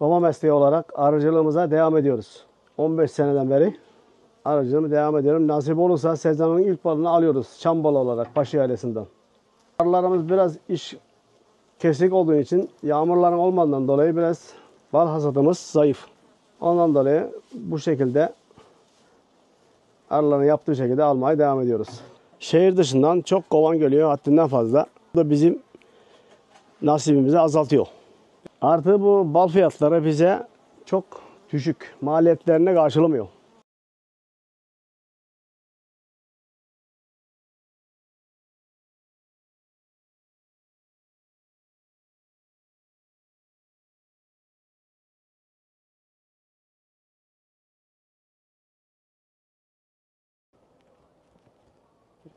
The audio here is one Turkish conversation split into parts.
baba mesleği olarak arıcılığımıza devam ediyoruz. 15 seneden beri arıcılığımı devam ediyorum. Nasip olursa sezonun ilk balını alıyoruz. Çam balı olarak Paşa ailesinden. Arılarımız biraz iş kesik olduğu için yağmurların olmadığından dolayı biraz bal hasadımız zayıf. Ondan dolayı bu şekilde arıların yaptığı şekilde almaya devam ediyoruz. Şehir dışından çok kovan geliyor haddinden fazla. Bu da bizim nasibimizi azaltıyor. Artı bu bal fiyatları bize çok düşük. Maliyetlerine karşılamıyor.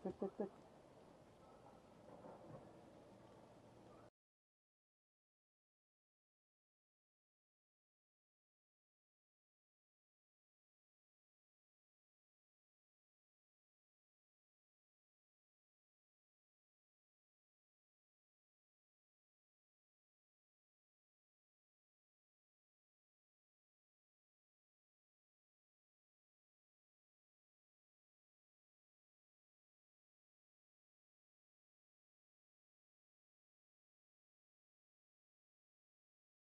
Tık tık tık.